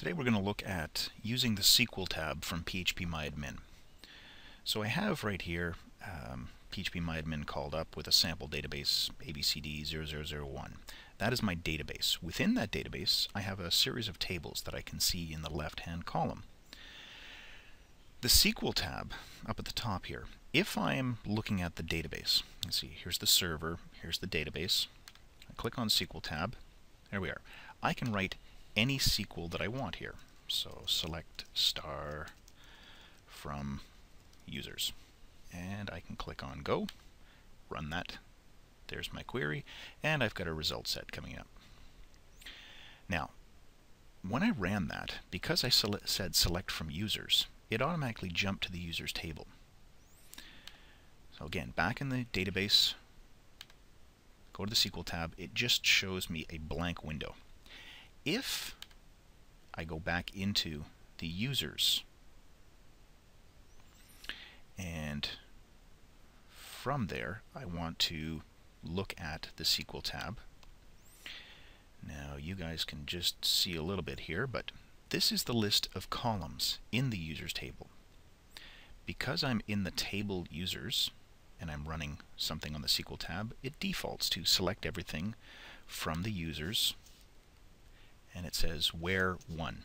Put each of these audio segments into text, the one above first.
Today we're going to look at using the SQL tab from phpMyAdmin. So I have right here um, phpMyAdmin called up with a sample database ABCD0001. That is my database. Within that database I have a series of tables that I can see in the left hand column. The SQL tab up at the top here, if I am looking at the database, let's see, here's the server, here's the database, I click on SQL tab, there we are. I can write any SQL that I want here. So select star from users. And I can click on go, run that. There's my query, and I've got a result set coming up. Now, when I ran that, because I sele said select from users, it automatically jumped to the users table. So again, back in the database, go to the SQL tab, it just shows me a blank window if I go back into the users and from there I want to look at the SQL tab. Now you guys can just see a little bit here, but this is the list of columns in the users table. Because I'm in the table users and I'm running something on the SQL tab, it defaults to select everything from the users and it says where 1.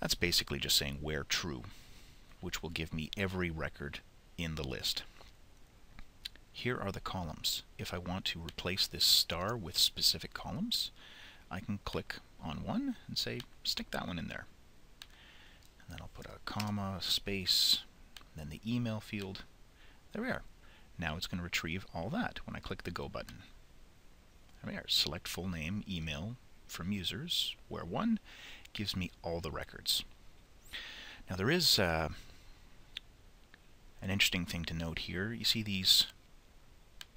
That's basically just saying where true, which will give me every record in the list. Here are the columns. If I want to replace this star with specific columns, I can click on one and say stick that one in there. And then I'll put a comma, space, then the email field. There we are. Now it's going to retrieve all that when I click the Go button. There we are. Select full name, email, from users, where 1 gives me all the records. Now there is uh, an interesting thing to note here. You see these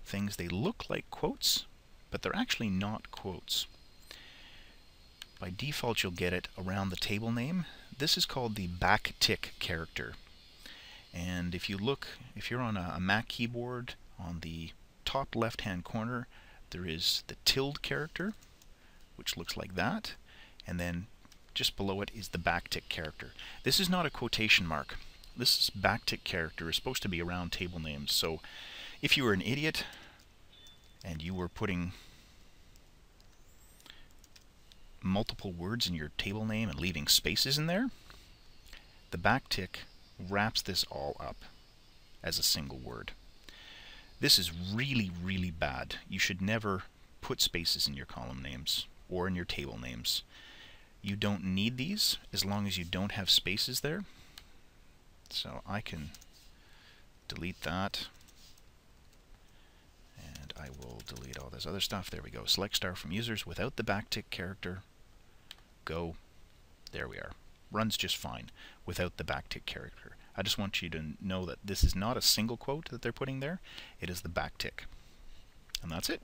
things, they look like quotes, but they're actually not quotes. By default you'll get it around the table name. This is called the backtick character. And if you look, if you're on a, a Mac keyboard, on the top left hand corner there is the tilde character which looks like that, and then just below it is the backtick character. This is not a quotation mark. This backtick character is supposed to be around table names, so if you were an idiot and you were putting multiple words in your table name and leaving spaces in there, the backtick wraps this all up as a single word. This is really, really bad. You should never put spaces in your column names or in your table names. You don't need these as long as you don't have spaces there. So I can delete that. And I will delete all this other stuff. There we go. Select star from users without the backtick character. Go. There we are. Runs just fine without the backtick character. I just want you to know that this is not a single quote that they're putting there. It is the backtick. And that's it.